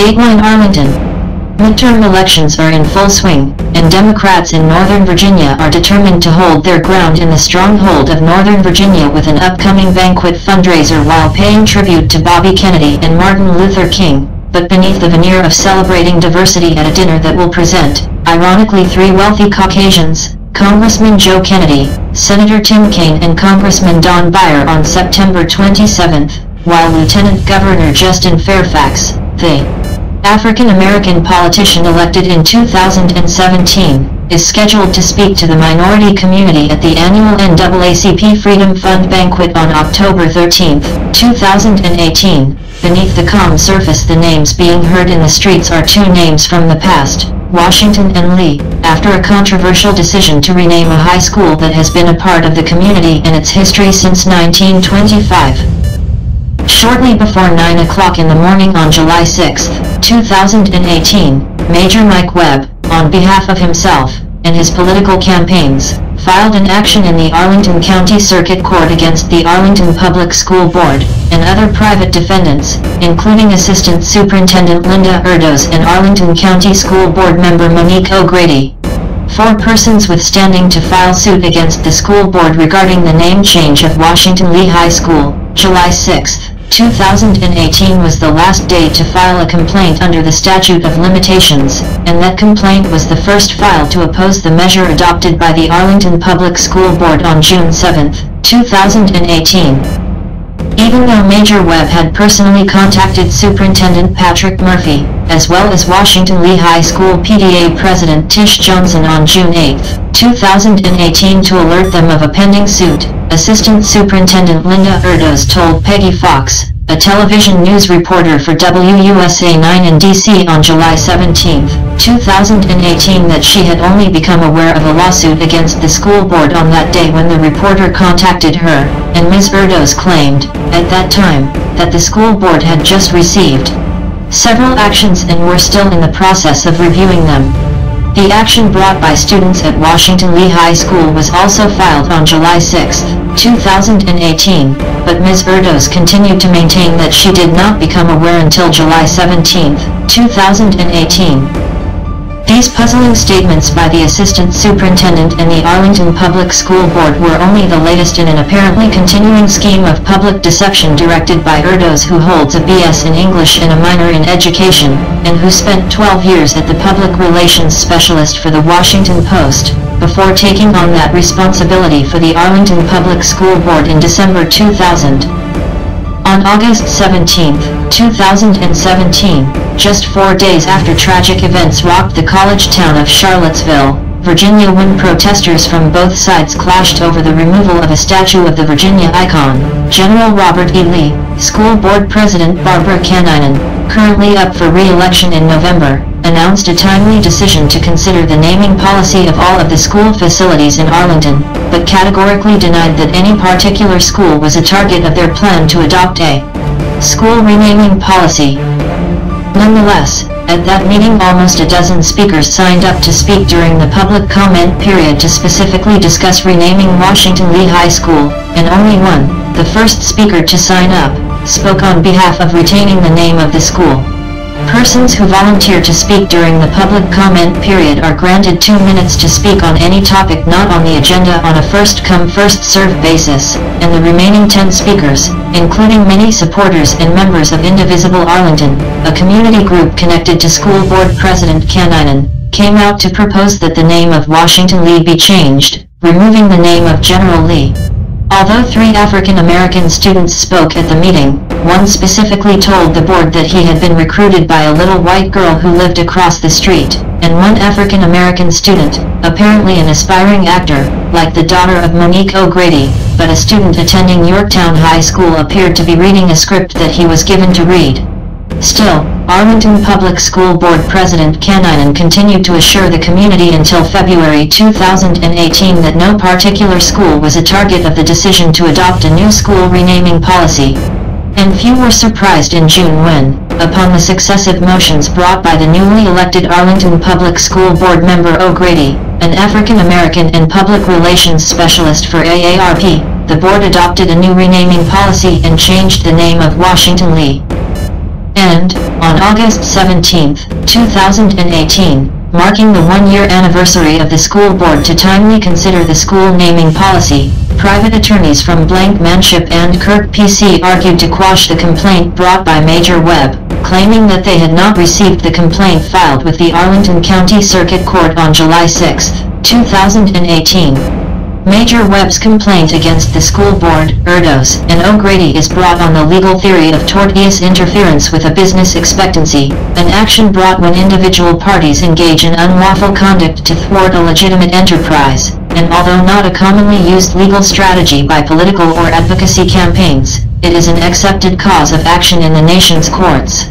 Dateline Arlington. Midterm elections are in full swing, and Democrats in Northern Virginia are determined to hold their ground in the stronghold of Northern Virginia with an upcoming banquet fundraiser while paying tribute to Bobby Kennedy and Martin Luther King, but beneath the veneer of celebrating diversity at a dinner that will present, ironically three wealthy Caucasians, Congressman Joe Kennedy, Senator Tim Kaine and Congressman Don Beyer on September 27, while Lieutenant Governor Justin Fairfax, the African-American politician elected in 2017, is scheduled to speak to the minority community at the annual NAACP Freedom Fund banquet on October 13, 2018. Beneath the calm surface the names being heard in the streets are two names from the past, Washington and Lee, after a controversial decision to rename a high school that has been a part of the community and its history since 1925. Shortly before 9 o'clock in the morning on July 6, 2018, Major Mike Webb, on behalf of himself, and his political campaigns, filed an action in the Arlington County Circuit Court against the Arlington Public School Board, and other private defendants, including Assistant Superintendent Linda Erdos and Arlington County School Board member Monique O'Grady. Four persons with standing to file suit against the school board regarding the name change of Washington Lee High School, July 6, 2018 was the last day to file a complaint under the statute of limitations, and that complaint was the first filed to oppose the measure adopted by the Arlington Public School Board on June 7, 2018. Even though Major Webb had personally contacted Superintendent Patrick Murphy, as well as Washington Lee High School PTA President Tish Johnson on June 8, 2018 to alert them of a pending suit, Assistant Superintendent Linda Erdos told Peggy Fox, a television news reporter for WUSA 9 in D.C. on July 17, 2018 that she had only become aware of a lawsuit against the school board on that day when the reporter contacted her, and Ms. Erdos claimed, at that time, that the school board had just received several actions and were still in the process of reviewing them. The action brought by students at Washington Lee High School was also filed on July 6, 2018, but Ms. Erdos continued to maintain that she did not become aware until July 17, 2018. These puzzling statements by the Assistant Superintendent and the Arlington Public School Board were only the latest in an apparently continuing scheme of public deception directed by Erdos who holds a BS in English and a minor in education, and who spent 12 years at the Public Relations Specialist for the Washington Post, before taking on that responsibility for the Arlington Public School Board in December 2000. On August 17, 2017, just four days after tragic events rocked the college town of Charlottesville, Virginia when protesters from both sides clashed over the removal of a statue of the Virginia icon, General Robert E. Lee, school board president Barbara Kanninen, currently up for re-election in November, announced a timely decision to consider the naming policy of all of the school facilities in Arlington, but categorically denied that any particular school was a target of their plan to adopt a school renaming policy. Nonetheless, at that meeting almost a dozen speakers signed up to speak during the public comment period to specifically discuss renaming Washington Lee High School, and only one, the first speaker to sign up, spoke on behalf of retaining the name of the school. Persons who volunteer to speak during the public comment period are granted two minutes to speak on any topic not on the agenda on a first-come first-served basis, and the remaining 10 speakers, including many supporters and members of Indivisible Arlington, a community group connected to school board president Kanninen, came out to propose that the name of Washington Lee be changed, removing the name of General Lee. Although three African American students spoke at the meeting, one specifically told the board that he had been recruited by a little white girl who lived across the street, and one African American student, apparently an aspiring actor, like the daughter of Monique O'Grady, but a student attending Yorktown High School appeared to be reading a script that he was given to read. Still, Arlington Public School Board President Kanninen continued to assure the community until February 2018 that no particular school was a target of the decision to adopt a new school renaming policy. And few were surprised in June when, upon the successive motions brought by the newly elected Arlington Public School Board member O'Grady, an African American and public relations specialist for AARP, the board adopted a new renaming policy and changed the name of Washington Lee. And, on August 17, 2018, marking the one-year anniversary of the school board to timely consider the school naming policy, private attorneys from Blank Manship and Kirk PC argued to quash the complaint brought by Major Webb, claiming that they had not received the complaint filed with the Arlington County Circuit Court on July 6, 2018. Major Webb's complaint against the school board, Erdos, and O'Grady is brought on the legal theory of tortious interference with a business expectancy, an action brought when individual parties engage in unlawful conduct to thwart a legitimate enterprise, and although not a commonly used legal strategy by political or advocacy campaigns, it is an accepted cause of action in the nation's courts.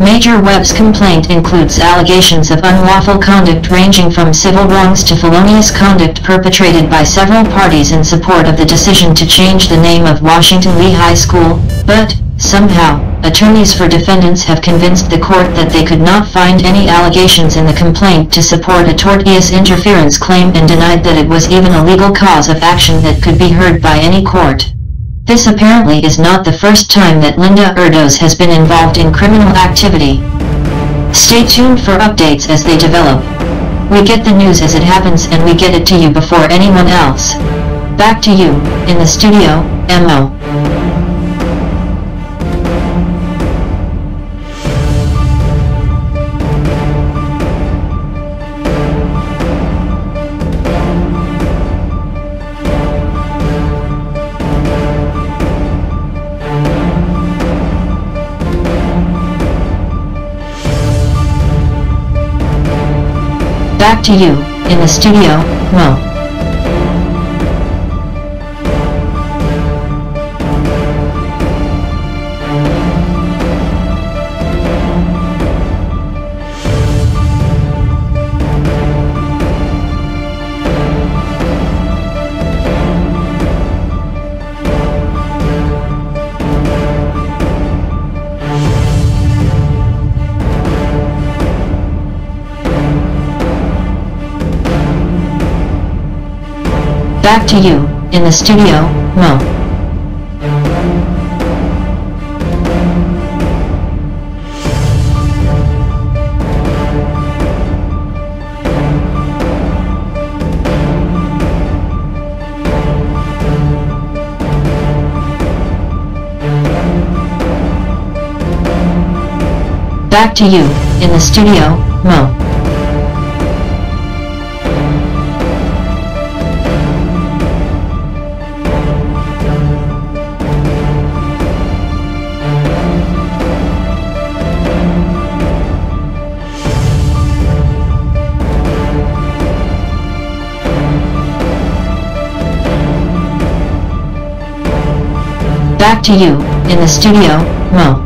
Major Webb's complaint includes allegations of unlawful conduct ranging from civil wrongs to felonious conduct perpetrated by several parties in support of the decision to change the name of Washington Lee High School, but, somehow, attorneys for defendants have convinced the court that they could not find any allegations in the complaint to support a tortious interference claim and denied that it was even a legal cause of action that could be heard by any court. This apparently is not the first time that Linda Erdos has been involved in criminal activity. Stay tuned for updates as they develop. We get the news as it happens and we get it to you before anyone else. Back to you, in the studio, Mo. Back to you, in the studio, Mo. Back to you, in the studio, Mo. Back to you, in the studio, Mo. Back to you, in the studio, Mo.